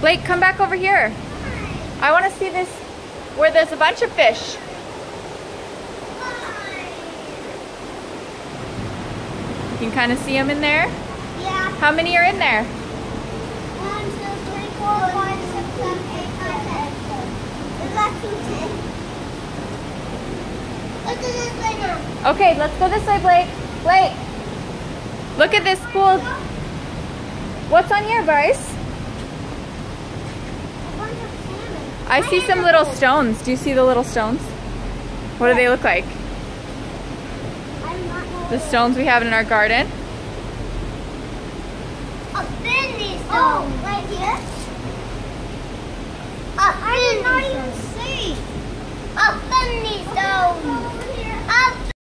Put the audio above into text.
Blake, come back over here. I want to see this where there's a bunch of fish. You can kind of see them in there. Yeah. How many are in there? One, two, three, four, five, six, seven, eight, nine, ten. Is that two ten? Look at this right now. Okay, let's go this way, Blake. Blake, look at this cool. What's on here, Bryce? A bunch of salmon. I see some little stones. Do you see the little stones? What do they look like? The stones we have in our garden. Oh, right here?